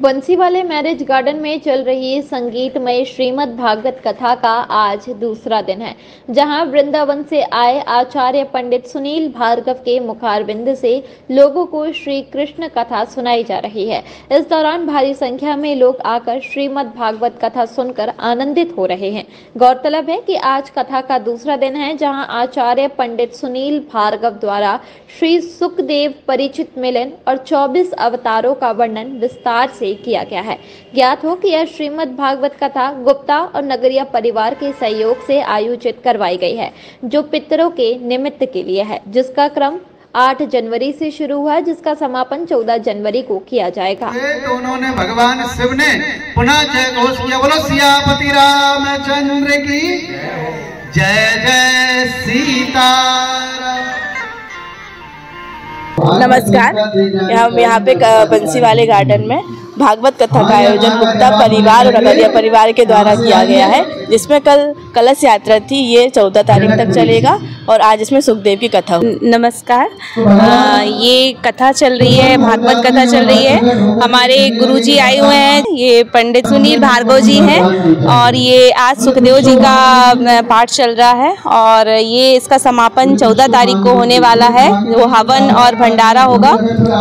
बंसीवाले marriage garden में चल रही संगीतमय श्रीमद् भागवत कथा का आज दूसरा दिन है, जहाँ वृंदावन से आए आचार्य पंडित सुनील भार्गव के मुखारबिंद से लोगों को श्री कृष्ण कथा सुनाई जा रही है। इस दौरान भारी संख्या में लोग आकर श्रीमद् भागवत कथा सुनकर आनंदित हो रहे हैं। गौरतलब है कि आज कथा का दूसरा दिन है, जहाँ आचार्य पंडित सुनील भार्गव द्वारा श्री सुखदेव परिचित मिलन और चौबीस अवतारों का वर्णन विस्तार से किया गया है। ज्ञात हो कि यह श्रीमद् भागवत कथा गुप्ता और नगरिया परिवार के सहयोग से आयोजित करवाई गई है जो पितरों के निमित्त के लिए है जिसका क्रम 8 जनवरी से शुरू हुआ जिसका समापन 14 जनवरी को किया जाएगा। उन्होंने भगवान शिव ने पुनः जय घोष किया बोलो सियापति रामचंद्र की जय जय सीता नमस्कार हम यहाँ पे बंसी वाले गार्डन में भागवत कथा का आयोजन गुप्ता परिवार और अगरिया परिवार के द्वारा किया गया है जिसमें कल कलश यात्रा थी ये चौदह तारीख तक चलेगा और आज इसमें सुखदेव की कथा नमस्कार। आ, ये कथा चल रही है भागवत कथा चल रही है। हमारे गुरुजी आए हुए हैं ये पंडित सुनील भार्गव जी हैं और ये आज सुखदेव जी का पाठ चल रहा है और ये इसका समापन चौदह तारीख को होने वाला है। वो हवन और भंडारा होगा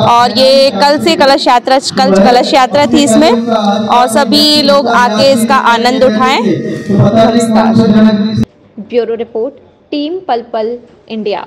और ये कल से कलश यात्रा कल कलश यात्रा यात्रा थी इसमें और सभी लोग आके इसका आनंद उठाएँ। ब्यूरो रिपोर्ट, टीम पल पल इंडिया।